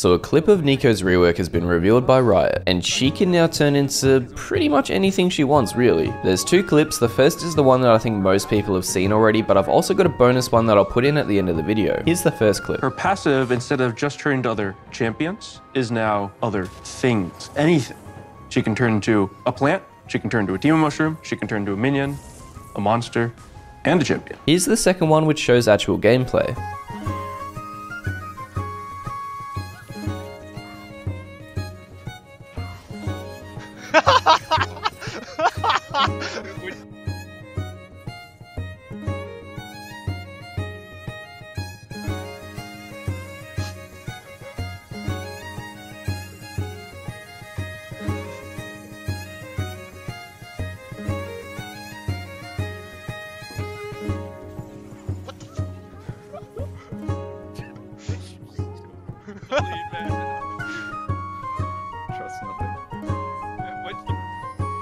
So a clip of Neeko's rework has been revealed by Riot, and she can now turn into pretty much anything she wants really. There's two clips, the first is the one that I think most people have seen already, but I've also got a bonus one that I'll put in at the end of the video. Here's the first clip. Her passive, instead of just turning to other champions, is now other things. Anything. She can turn into a plant, she can turn into a Teemo mushroom, she can turn into a minion, a monster, and a champion. Here's the second one which shows actual gameplay. Lean man.